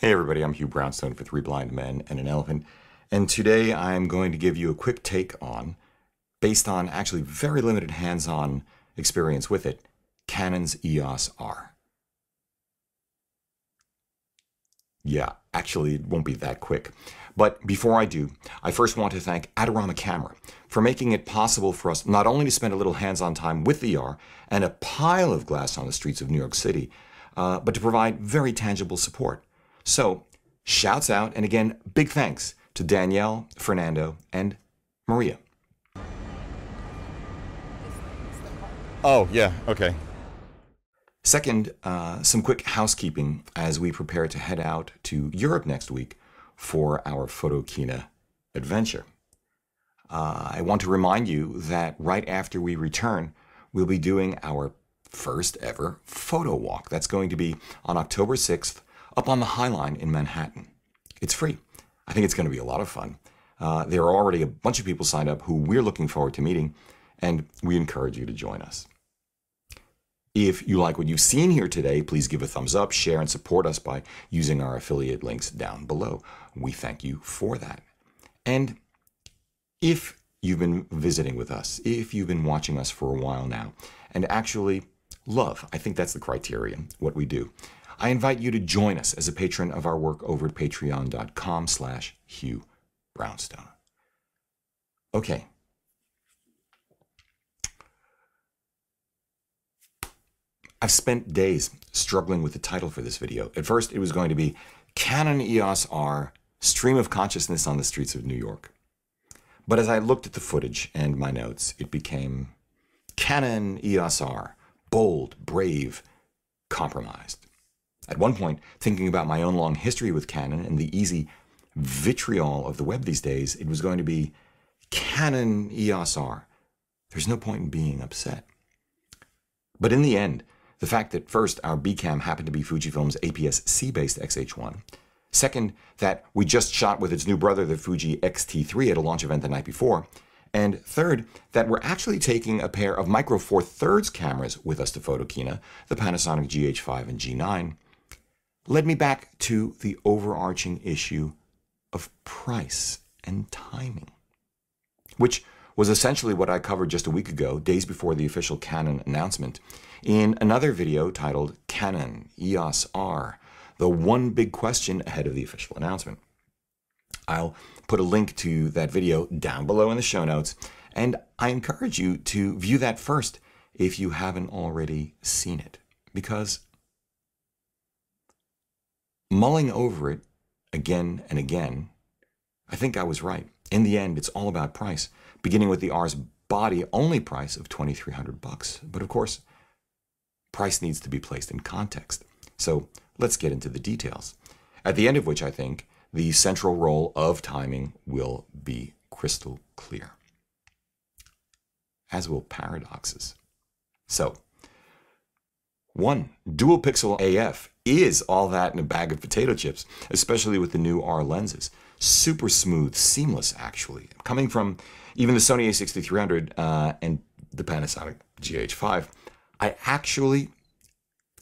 Hey everybody, I'm Hugh Brownstone for Three Blind Men and an Elephant, and today I'm going to give you a quick take on, based on actually very limited hands-on experience with it, Canon's EOS R. Yeah, actually it won't be that quick. But before I do, I first want to thank Adorama Camera for making it possible for us not only to spend a little hands-on time with the R and a pile of glass on the streets of New York City, uh, but to provide very tangible support. So, shouts out, and again, big thanks to Danielle, Fernando, and Maria. Oh, yeah, okay. Second, uh, some quick housekeeping as we prepare to head out to Europe next week for our Photokina adventure. Uh, I want to remind you that right after we return, we'll be doing our first ever photo walk. That's going to be on October 6th up on the High Line in Manhattan. It's free. I think it's going to be a lot of fun. Uh, there are already a bunch of people signed up who we're looking forward to meeting, and we encourage you to join us. If you like what you've seen here today, please give a thumbs up, share, and support us by using our affiliate links down below. We thank you for that. And if you've been visiting with us, if you've been watching us for a while now, and actually love, I think that's the criterion, what we do, I invite you to join us as a patron of our work over at patreon.com slash Hugh Brownstone. Okay. I've spent days struggling with the title for this video. At first, it was going to be Canon EOS R Stream of Consciousness on the Streets of New York. But as I looked at the footage and my notes, it became Canon EOS R Bold, Brave, Compromised. At one point, thinking about my own long history with Canon and the easy vitriol of the web these days, it was going to be Canon EOS R. There's no point in being upset. But in the end, the fact that first, our B-cam happened to be Fujifilm's APS-C-based XH1. Second, that we just shot with its new brother, the Fuji X-T3, at a launch event the night before. And third, that we're actually taking a pair of Micro Four Thirds cameras with us to Photokina, the Panasonic GH5 and G9, led me back to the overarching issue of price and timing, which was essentially what I covered just a week ago, days before the official Canon announcement, in another video titled Canon EOS R, the one big question ahead of the official announcement. I'll put a link to that video down below in the show notes, and I encourage you to view that first if you haven't already seen it, because mulling over it again and again, I think I was right. In the end, it's all about price, beginning with the R's body only price of 2300 bucks. But of course, price needs to be placed in context. So let's get into the details. At the end of which I think the central role of timing will be crystal clear, as will paradoxes. So, one, dual pixel AF is all that in a bag of potato chips, especially with the new R lenses. Super smooth, seamless actually. Coming from even the Sony a6300 uh, and the Panasonic GH5, I actually,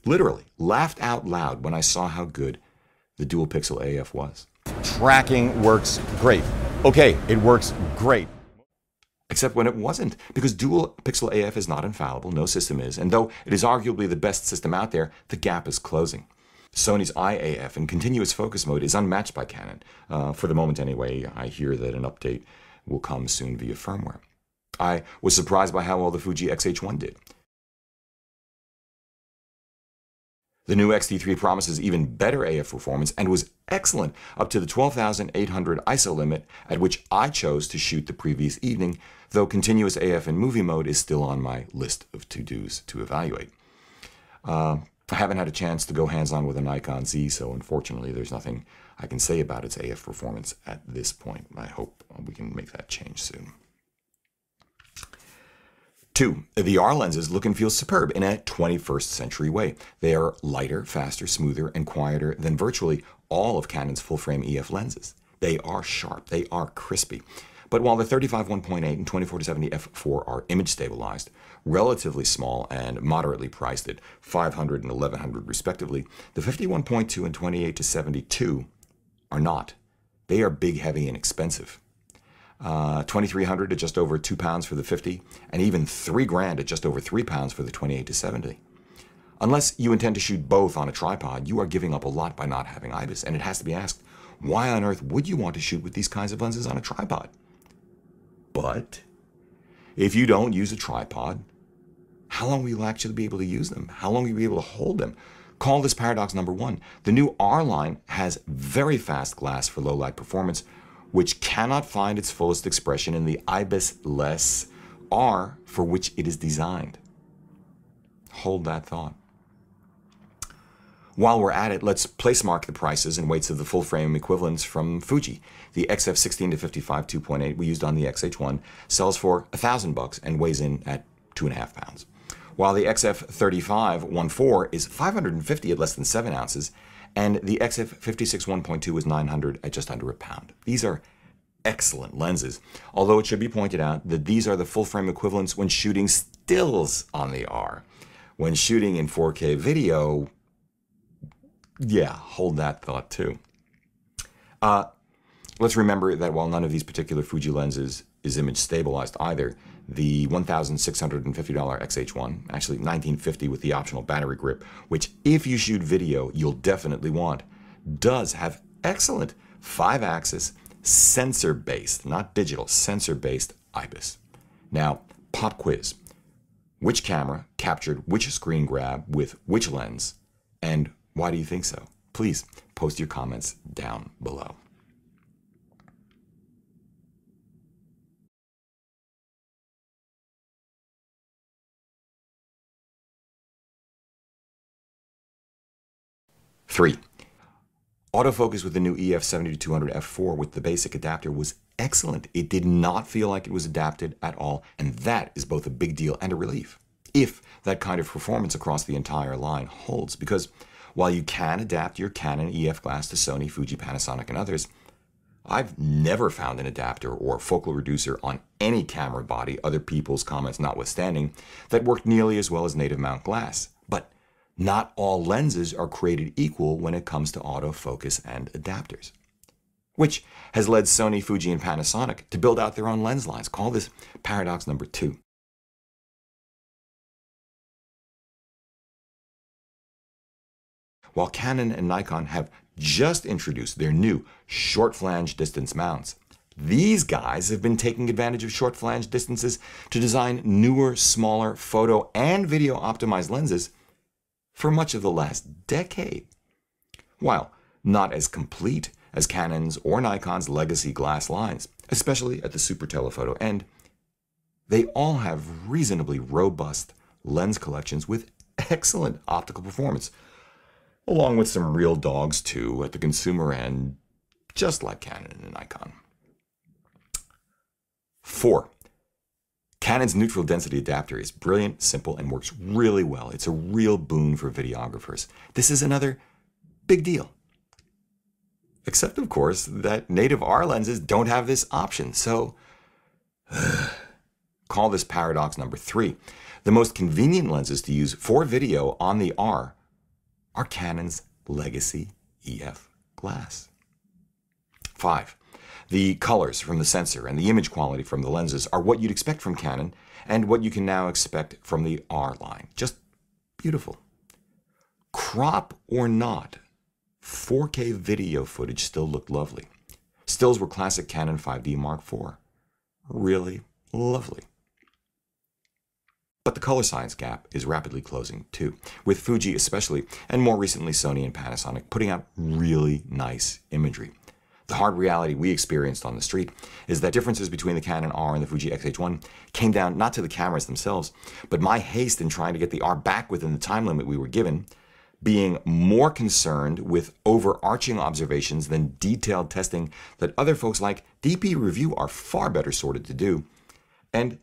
literally, laughed out loud when I saw how good the dual pixel AF was. Tracking works great. Okay, it works great. Except when it wasn't, because dual pixel AF is not infallible, no system is, and though it is arguably the best system out there, the gap is closing. Sony's Eye AF in continuous focus mode is unmatched by Canon. Uh, for the moment, anyway, I hear that an update will come soon via firmware. I was surprised by how well the Fuji X-H1 did. The new X-T3 promises even better AF performance and was excellent up to the 12,800 ISO limit at which I chose to shoot the previous evening, though continuous AF in movie mode is still on my list of to-dos to evaluate. Uh, I haven't had a chance to go hands-on with a Nikon Z, so unfortunately there's nothing I can say about its AF performance at this point. I hope we can make that change soon. Two, the R lenses look and feel superb in a 21st century way. They are lighter, faster, smoother, and quieter than virtually all of Canon's full-frame EF lenses. They are sharp, they are crispy. But while the 35 1.8 and 24 70 f4 are image stabilized, relatively small and moderately priced at 500 and 1100 respectively, the 51.2 and 28 to 72 are not. They are big, heavy, and expensive. Uh, 2300 at just over two pounds for the 50, and even three grand at just over three pounds for the 28 to 70. Unless you intend to shoot both on a tripod, you are giving up a lot by not having IBIS, and it has to be asked, why on earth would you want to shoot with these kinds of lenses on a tripod? But if you don't use a tripod, how long will you actually be able to use them? How long will you be able to hold them? Call this paradox number one. The new R line has very fast glass for low light performance, which cannot find its fullest expression in the IBIS-less R for which it is designed. Hold that thought. While we're at it, let's place mark the prices and weights of the full frame equivalents from Fuji. The XF 16 to 55 2.8 we used on the XH1 sells for a thousand bucks and weighs in at two and a half pounds. While the XF 35 1.4 is 550 at less than seven ounces, and the XF 56 1.2 is 900 at just under a pound. These are excellent lenses, although it should be pointed out that these are the full frame equivalents when shooting stills on the R. When shooting in 4K video, yeah, hold that thought too. Uh, let's remember that while none of these particular Fuji lenses is image stabilized either, the $1,650 XH1, actually 1950 with the optional battery grip, which if you shoot video, you'll definitely want, does have excellent five-axis sensor-based, not digital, sensor-based IBIS. Now, pop quiz. Which camera captured which screen grab with which lens, and why do you think so? Please post your comments down below. Three, autofocus with the new EF 70-200 f4 with the basic adapter was excellent. It did not feel like it was adapted at all, and that is both a big deal and a relief. If that kind of performance across the entire line holds, because while you can adapt your Canon EF glass to Sony, Fuji, Panasonic, and others, I've never found an adapter or focal reducer on any camera body, other people's comments notwithstanding, that worked nearly as well as native mount glass. But not all lenses are created equal when it comes to autofocus and adapters, which has led Sony, Fuji, and Panasonic to build out their own lens lines. Call this paradox number two. While Canon and Nikon have just introduced their new short flange distance mounts, these guys have been taking advantage of short flange distances to design newer, smaller photo and video optimized lenses for much of the last decade. While not as complete as Canon's or Nikon's legacy glass lines, especially at the super telephoto end, they all have reasonably robust lens collections with excellent optical performance, along with some real dogs too at the consumer end, just like Canon and Nikon. Four, Canon's neutral density adapter is brilliant, simple, and works really well. It's a real boon for videographers. This is another big deal. Except, of course, that native R lenses don't have this option. So, call this paradox number three. The most convenient lenses to use for video on the R are Canon's legacy EF glass. Five, the colors from the sensor and the image quality from the lenses are what you'd expect from Canon and what you can now expect from the R line. Just beautiful. Crop or not, 4K video footage still looked lovely. Stills were classic Canon 5D Mark IV. Really lovely. But the color science gap is rapidly closing too, with Fuji especially, and more recently Sony and Panasonic putting out really nice imagery. The hard reality we experienced on the street is that differences between the Canon R and the Fuji X-H1 came down not to the cameras themselves, but my haste in trying to get the R back within the time limit we were given, being more concerned with overarching observations than detailed testing that other folks like DP Review are far better sorted to do, and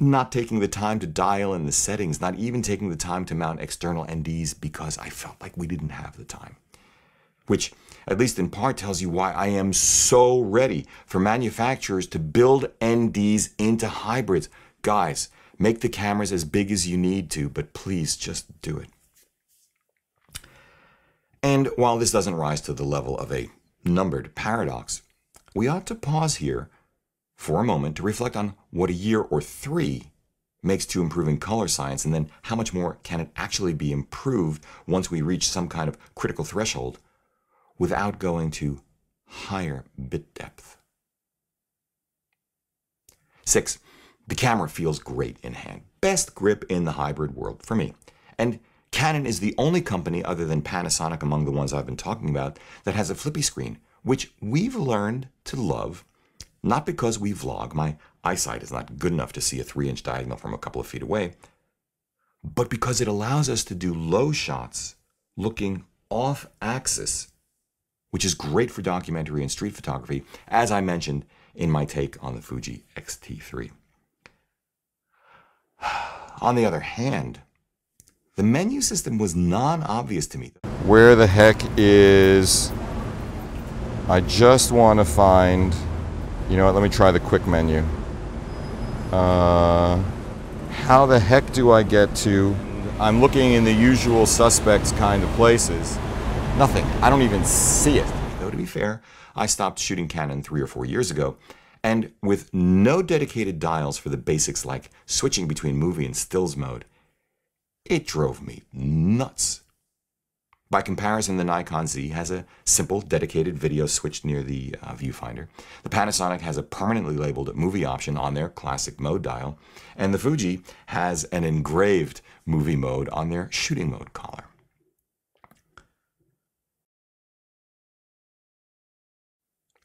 not taking the time to dial in the settings, not even taking the time to mount external NDs because I felt like we didn't have the time. which at least in part tells you why I am so ready for manufacturers to build NDs into hybrids. Guys, make the cameras as big as you need to, but please just do it. And while this doesn't rise to the level of a numbered paradox, we ought to pause here for a moment to reflect on what a year or three makes to improving color science, and then how much more can it actually be improved once we reach some kind of critical threshold without going to higher bit depth. Six, the camera feels great in hand. Best grip in the hybrid world for me. And Canon is the only company other than Panasonic among the ones I've been talking about that has a flippy screen, which we've learned to love, not because we vlog, my eyesight is not good enough to see a three inch diagonal from a couple of feet away, but because it allows us to do low shots looking off axis which is great for documentary and street photography, as I mentioned in my take on the Fuji X-T3. on the other hand, the menu system was non-obvious to me. Where the heck is... I just want to find... You know what, let me try the quick menu. Uh, how the heck do I get to... I'm looking in the usual suspects kind of places. Nothing. I don't even see it. Though to be fair, I stopped shooting Canon three or four years ago, and with no dedicated dials for the basics like switching between movie and stills mode, it drove me nuts. By comparison, the Nikon Z has a simple dedicated video switch near the uh, viewfinder. The Panasonic has a permanently labeled movie option on their classic mode dial, and the Fuji has an engraved movie mode on their shooting mode collar.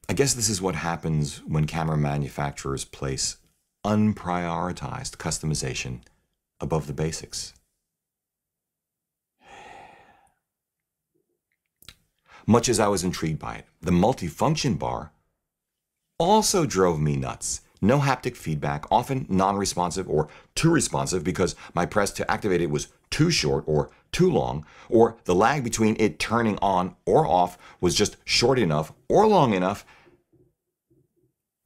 I guess this is what happens when camera manufacturers place unprioritized customization above the basics. Much as I was intrigued by it, the multifunction bar also drove me nuts. No haptic feedback, often non-responsive or too responsive because my press to activate it was too short or too long, or the lag between it turning on or off was just short enough or long enough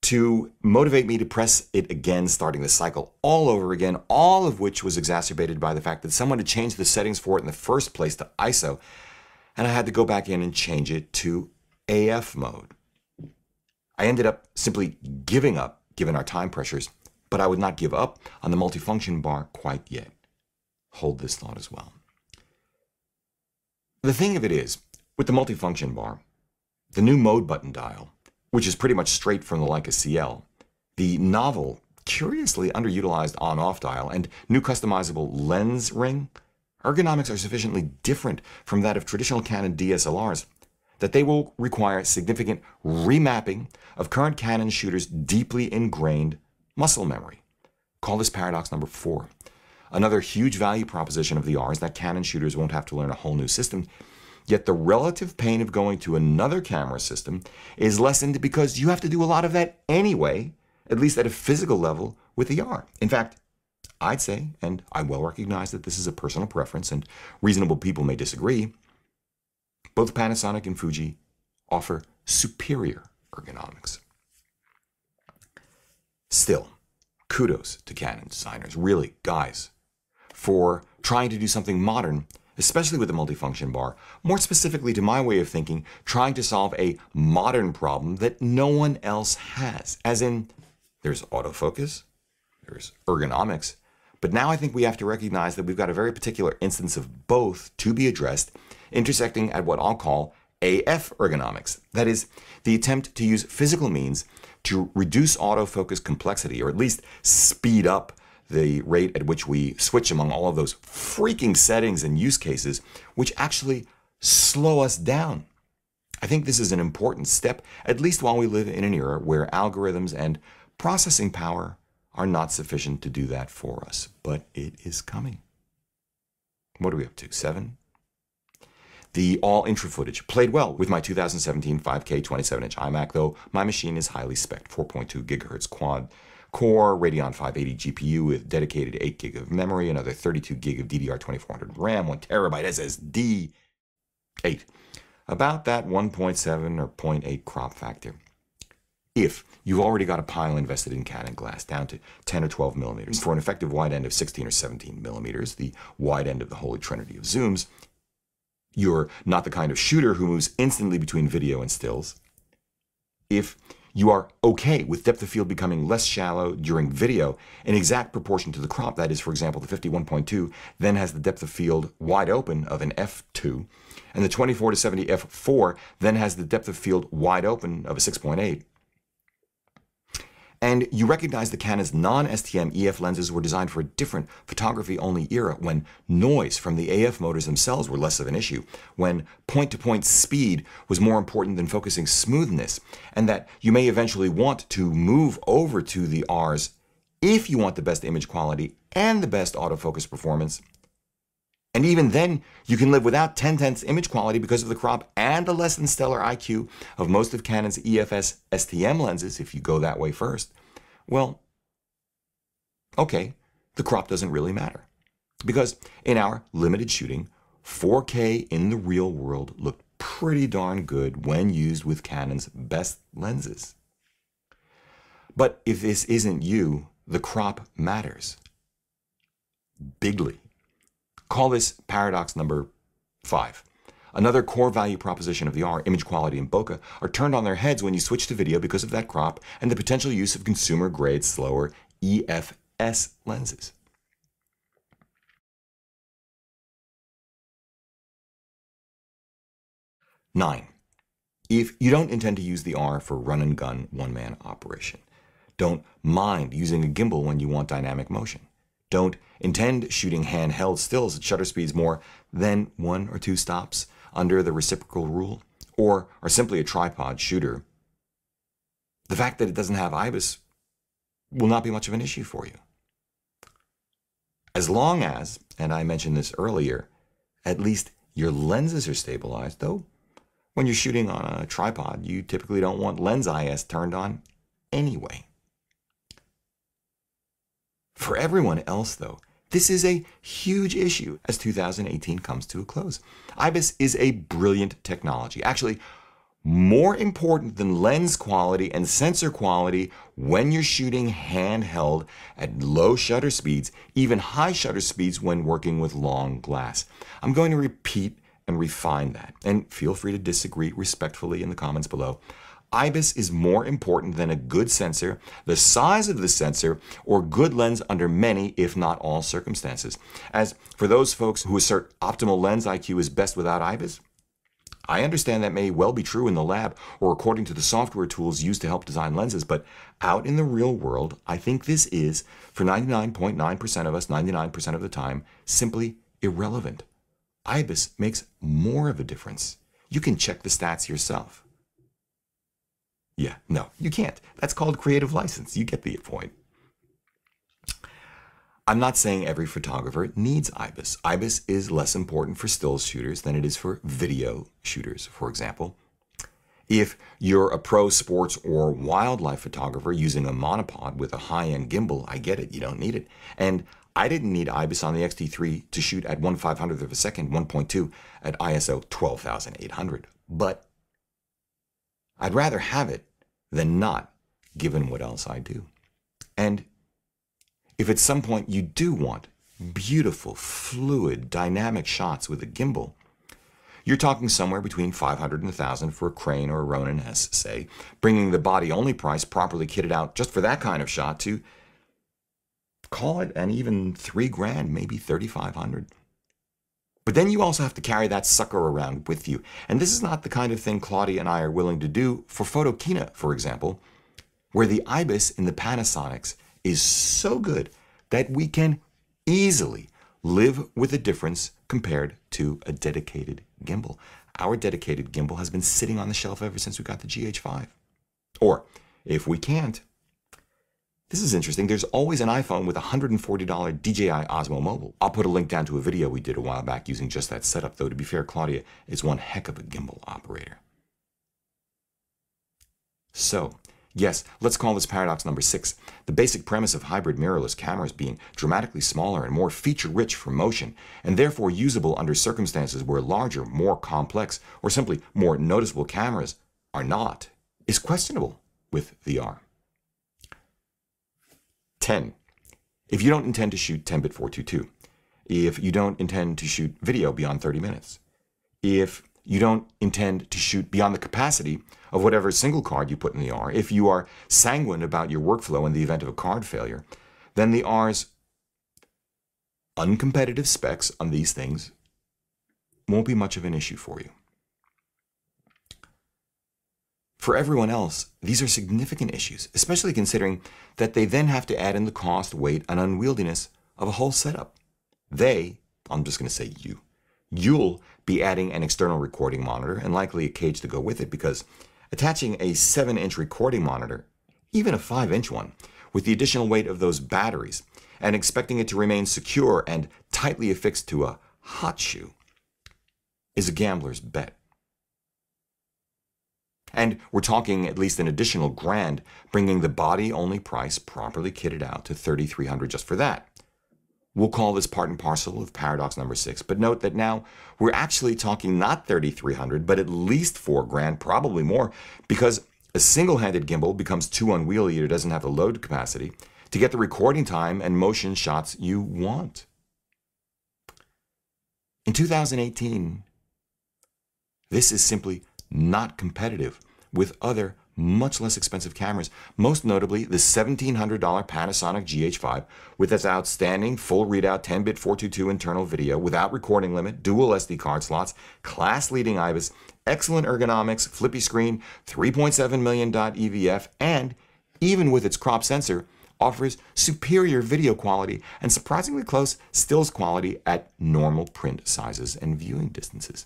to motivate me to press it again, starting the cycle all over again, all of which was exacerbated by the fact that someone had changed the settings for it in the first place to ISO, and I had to go back in and change it to AF mode. I ended up simply giving up, given our time pressures, but I would not give up on the multifunction bar quite yet. Hold this thought as well. The thing of it is, with the multifunction bar, the new mode button dial which is pretty much straight from the Leica CL. The novel, curiously underutilized on-off dial and new customizable lens ring ergonomics are sufficiently different from that of traditional Canon DSLRs that they will require significant remapping of current Canon shooters' deeply ingrained muscle memory. Call this paradox number four. Another huge value proposition of the R is that Canon shooters won't have to learn a whole new system Yet the relative pain of going to another camera system is lessened because you have to do a lot of that anyway, at least at a physical level with the R. In fact, I'd say, and I well recognize that this is a personal preference and reasonable people may disagree, both Panasonic and Fuji offer superior ergonomics. Still, kudos to Canon designers, really, guys, for trying to do something modern especially with the multifunction bar, more specifically to my way of thinking, trying to solve a modern problem that no one else has. As in, there's autofocus, there's ergonomics, but now I think we have to recognize that we've got a very particular instance of both to be addressed, intersecting at what I'll call AF ergonomics. That is, the attempt to use physical means to reduce autofocus complexity, or at least speed up the rate at which we switch among all of those freaking settings and use cases, which actually slow us down. I think this is an important step, at least while we live in an era where algorithms and processing power are not sufficient to do that for us, but it is coming. What are we up to? Seven? The all intra footage played well with my 2017 5K 27 inch iMac, though my machine is highly spec 4.2 gigahertz quad core, Radeon 580 GPU with dedicated 8 gig of memory, another 32 gig of DDR 2400 RAM, 1 terabyte SSD. 8. about that 1.7 or 0.8 crop factor. If you've already got a pile invested in Canon glass down to 10 or 12 millimeters for an effective wide end of 16 or 17 millimeters, the wide end of the holy trinity of zooms, you're not the kind of shooter who moves instantly between video and stills. If you are okay with depth of field becoming less shallow during video in exact proportion to the crop. That is, for example, the 51.2 then has the depth of field wide open of an f2, and the 24 to 70 f4 then has the depth of field wide open of a 6.8. And you recognize the Canon's non-STM EF lenses were designed for a different photography-only era when noise from the AF motors themselves were less of an issue, when point-to-point speed was more important than focusing smoothness, and that you may eventually want to move over to the Rs if you want the best image quality and the best autofocus performance. And even then, you can live without 10 tenths image quality because of the crop and the less than stellar IQ of most of Canon's EFS STM lenses if you go that way first. Well, okay, the crop doesn't really matter. Because in our limited shooting, 4K in the real world looked pretty darn good when used with Canon's best lenses. But if this isn't you, the crop matters. Bigly. Call this paradox number five. Another core value proposition of the R, image quality and bokeh, are turned on their heads when you switch to video because of that crop and the potential use of consumer grade slower EFS lenses. Nine, if you don't intend to use the R for run and gun one man operation, don't mind using a gimbal when you want dynamic motion don't intend shooting handheld stills at shutter speeds more than one or two stops under the reciprocal rule, or are simply a tripod shooter, the fact that it doesn't have IBIS will not be much of an issue for you. As long as, and I mentioned this earlier, at least your lenses are stabilized, though when you're shooting on a tripod, you typically don't want lens IS turned on anyway. For everyone else, though, this is a huge issue as 2018 comes to a close. IBIS is a brilliant technology, actually more important than lens quality and sensor quality when you're shooting handheld at low shutter speeds, even high shutter speeds when working with long glass. I'm going to repeat and refine that, and feel free to disagree respectfully in the comments below. IBIS is more important than a good sensor, the size of the sensor, or good lens under many, if not all, circumstances. As for those folks who assert optimal lens IQ is best without IBIS, I understand that may well be true in the lab or according to the software tools used to help design lenses, but out in the real world, I think this is, for 99.9% of us, 99% of the time, simply irrelevant. IBIS makes more of a difference. You can check the stats yourself. Yeah, no, you can't. That's called creative license. You get the point. I'm not saying every photographer needs IBIS. IBIS is less important for still shooters than it is for video shooters, for example. If you're a pro sports or wildlife photographer using a monopod with a high-end gimbal, I get it, you don't need it. And I didn't need IBIS on the X-T3 to shoot at 1 500th of a second, 1.2 at ISO 12800. But I'd rather have it than not, given what else I do. And if at some point you do want beautiful, fluid, dynamic shots with a gimbal, you're talking somewhere between 500 and 1000 for a Crane or a Ronin S, say, bringing the body only price properly kitted out just for that kind of shot to call it an even 3 grand, maybe 3500. But then you also have to carry that sucker around with you. And this is not the kind of thing Claudia and I are willing to do for Photokina, for example, where the IBIS in the Panasonics is so good that we can easily live with the difference compared to a dedicated gimbal. Our dedicated gimbal has been sitting on the shelf ever since we got the GH5. Or if we can't, this is interesting. There's always an iPhone with a $140 DJI Osmo Mobile. I'll put a link down to a video we did a while back using just that setup, though to be fair, Claudia is one heck of a gimbal operator. So, Yes, let's call this paradox number six. The basic premise of hybrid mirrorless cameras being dramatically smaller and more feature rich for motion, and therefore usable under circumstances where larger, more complex, or simply more noticeable cameras are not, is questionable with VR. 10. If you don't intend to shoot 10 bit 422, if you don't intend to shoot video beyond 30 minutes, if you don't intend to shoot beyond the capacity of whatever single card you put in the R, if you are sanguine about your workflow in the event of a card failure, then the R's uncompetitive specs on these things won't be much of an issue for you. For everyone else, these are significant issues, especially considering that they then have to add in the cost, weight, and unwieldiness of a whole setup. They, I'm just going to say you, you'll be adding an external recording monitor and likely a cage to go with it because attaching a 7 inch recording monitor, even a 5 inch one, with the additional weight of those batteries and expecting it to remain secure and tightly affixed to a hot shoe is a gambler's bet. And we're talking at least an additional grand, bringing the body only price properly kitted out to 3300 just for that. We'll call this part and parcel of paradox number six, but note that now we're actually talking not 3300 but at least four grand, probably more, because a single handed gimbal becomes too unwieldy or doesn't have the load capacity to get the recording time and motion shots you want. In 2018, this is simply not competitive with other much less expensive cameras, most notably the $1,700 Panasonic GH5 with its outstanding full readout 10-bit 422 internal video without recording limit, dual SD card slots, class-leading IBIS, excellent ergonomics, flippy screen, 3.7 million dot EVF, and even with its crop sensor, offers superior video quality and surprisingly close stills quality at normal print sizes and viewing distances.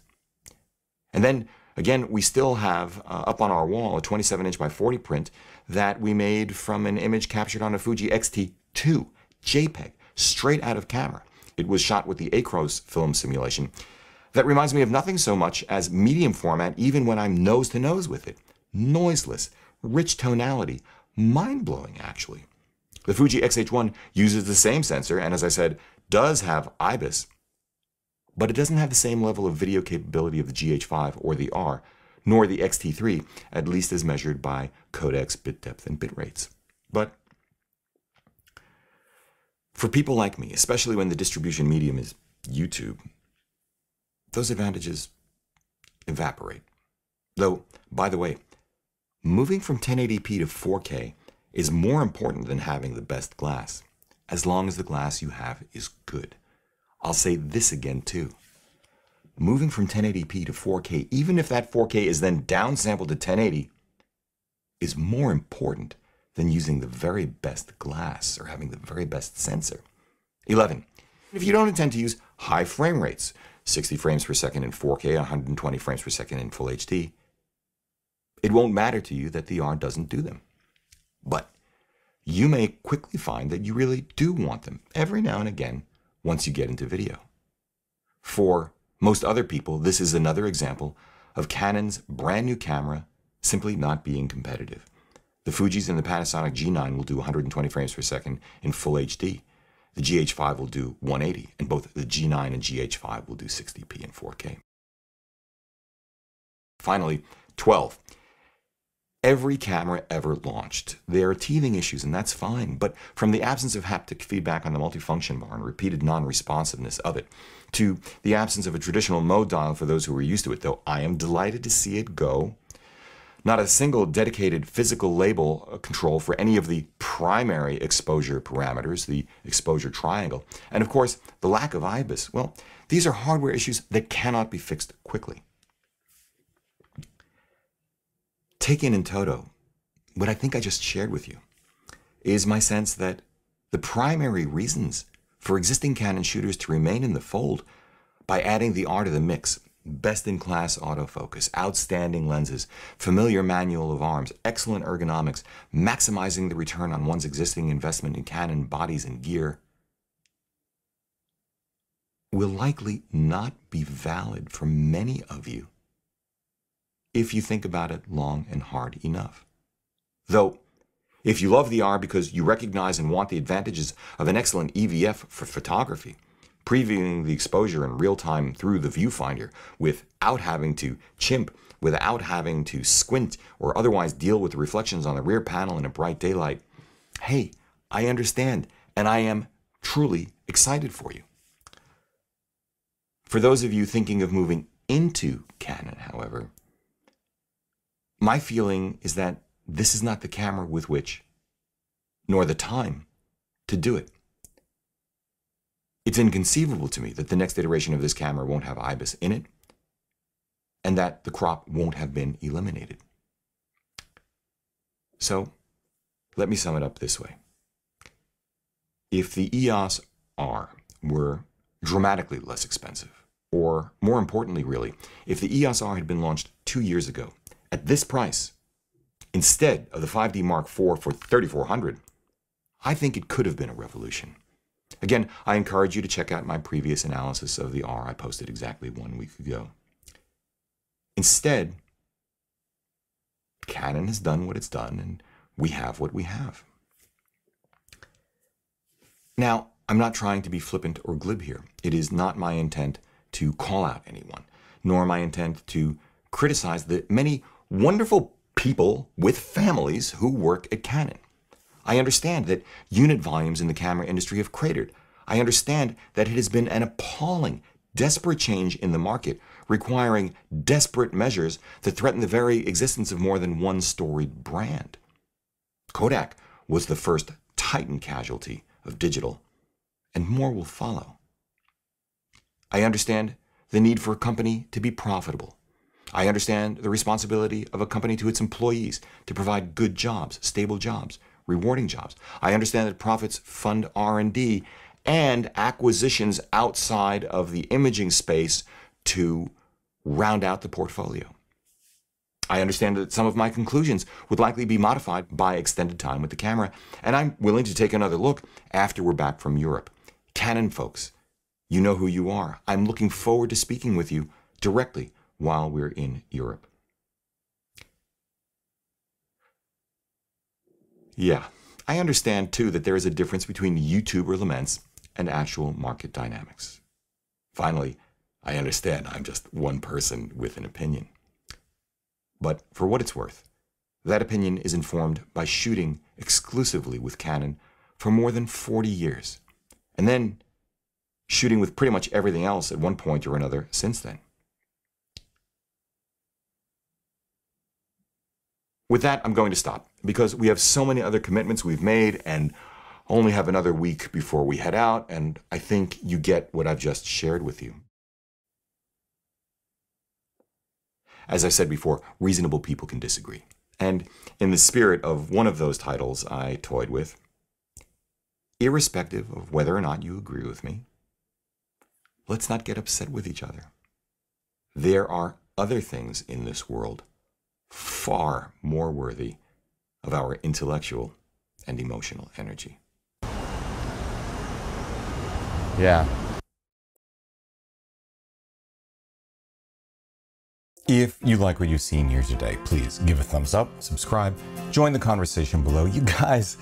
And then Again, we still have uh, up on our wall a 27 inch by 40 print that we made from an image captured on a Fuji X-T2 JPEG straight out of camera. It was shot with the Acros film simulation. That reminds me of nothing so much as medium format even when I'm nose to nose with it. Noiseless, rich tonality, mind blowing actually. The Fuji X-H1 uses the same sensor and as I said, does have IBIS, but it doesn't have the same level of video capability of the GH5 or the R, nor the X-T3, at least as measured by codecs, bit depth, and bit rates. But for people like me, especially when the distribution medium is YouTube, those advantages evaporate. Though, by the way, moving from 1080p to 4K is more important than having the best glass, as long as the glass you have is good. I'll say this again too. Moving from 1080p to 4K, even if that 4K is then downsampled to 1080, is more important than using the very best glass or having the very best sensor. 11. If you don't intend to use high frame rates, 60 frames per second in 4K, 120 frames per second in full HD, it won't matter to you that the R doesn't do them. But you may quickly find that you really do want them every now and again once you get into video. For most other people, this is another example of Canon's brand new camera simply not being competitive. The Fuji's and the Panasonic G9 will do 120 frames per second in full HD. The GH5 will do 180, and both the G9 and GH5 will do 60p and 4K. Finally, 12 every camera ever launched. There are teething issues, and that's fine, but from the absence of haptic feedback on the multifunction bar and repeated non-responsiveness of it, to the absence of a traditional mode dial for those who were used to it, though I am delighted to see it go. Not a single dedicated physical label uh, control for any of the primary exposure parameters, the exposure triangle, and of course, the lack of IBIS. Well, these are hardware issues that cannot be fixed quickly. Taken in toto, what I think I just shared with you is my sense that the primary reasons for existing Canon shooters to remain in the fold by adding the R to the mix, best in class autofocus, outstanding lenses, familiar manual of arms, excellent ergonomics, maximizing the return on one's existing investment in Canon bodies and gear, will likely not be valid for many of you if you think about it long and hard enough. Though, if you love the R because you recognize and want the advantages of an excellent EVF for photography, previewing the exposure in real time through the viewfinder without having to chimp, without having to squint or otherwise deal with the reflections on the rear panel in a bright daylight, hey, I understand and I am truly excited for you. For those of you thinking of moving into Canon, however, my feeling is that this is not the camera with which, nor the time, to do it. It's inconceivable to me that the next iteration of this camera won't have IBIS in it, and that the crop won't have been eliminated. So, let me sum it up this way. If the EOS R were dramatically less expensive, or more importantly, really, if the EOS R had been launched two years ago at this price, instead of the 5D Mark IV for 3400 I think it could have been a revolution. Again, I encourage you to check out my previous analysis of the R I posted exactly one week ago. Instead, Canon has done what it's done, and we have what we have. Now, I'm not trying to be flippant or glib here. It is not my intent to call out anyone, nor my intent to criticize the many wonderful people with families who work at Canon. I understand that unit volumes in the camera industry have cratered. I understand that it has been an appalling, desperate change in the market, requiring desperate measures that threaten the very existence of more than one storied brand. Kodak was the first titan casualty of digital, and more will follow. I understand the need for a company to be profitable. I understand the responsibility of a company to its employees to provide good jobs, stable jobs, rewarding jobs. I understand that profits fund R&D and acquisitions outside of the imaging space to round out the portfolio. I understand that some of my conclusions would likely be modified by extended time with the camera, and I'm willing to take another look after we're back from Europe. Canon folks, you know who you are. I'm looking forward to speaking with you directly while we're in Europe. Yeah, I understand too that there is a difference between YouTuber laments and actual market dynamics. Finally, I understand I'm just one person with an opinion. But for what it's worth, that opinion is informed by shooting exclusively with Canon for more than 40 years, and then shooting with pretty much everything else at one point or another since then. With that, I'm going to stop because we have so many other commitments we've made and only have another week before we head out, and I think you get what I've just shared with you. As I said before, reasonable people can disagree. And in the spirit of one of those titles I toyed with, irrespective of whether or not you agree with me, let's not get upset with each other. There are other things in this world far more worthy of our intellectual and emotional energy. Yeah. If you like what you've seen here today, please give a thumbs up, subscribe, join the conversation below. You guys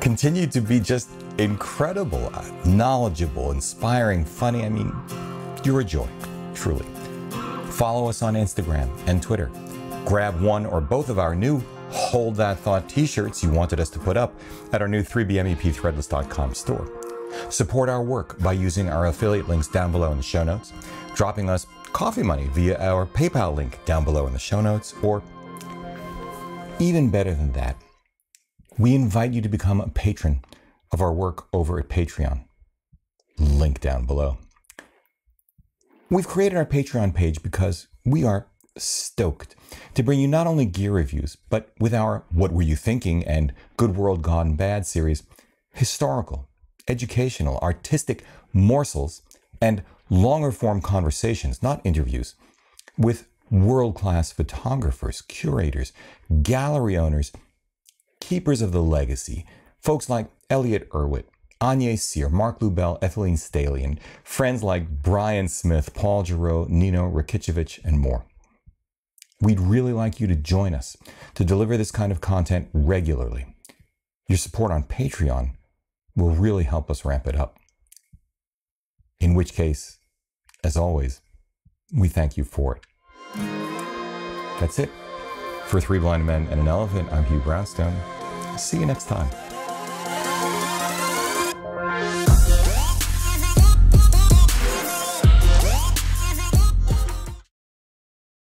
continue to be just incredible, uh, knowledgeable, inspiring, funny. I mean, you're a joy, truly. Follow us on Instagram and Twitter. Grab one or both of our new Hold That Thought t shirts you wanted us to put up at our new 3BMEPthreadless.com store. Support our work by using our affiliate links down below in the show notes, dropping us coffee money via our PayPal link down below in the show notes, or even better than that, we invite you to become a patron of our work over at Patreon. Link down below. We've created our Patreon page because we are stoked to bring you not only gear reviews, but with our What Were You Thinking and Good World Gone Bad series, historical, educational, artistic morsels, and longer form conversations, not interviews, with world class photographers, curators, gallery owners, keepers of the legacy, folks like Elliott Erwitt, Anya Sear, Mark Lubell, Etheline Staley, and friends like Brian Smith, Paul Giroux, Nino Rakichevich, and more. We'd really like you to join us to deliver this kind of content regularly. Your support on Patreon will really help us ramp it up. In which case, as always, we thank you for it. That's it. For Three Blind Men and an Elephant, I'm Hugh Brownstone. See you next time.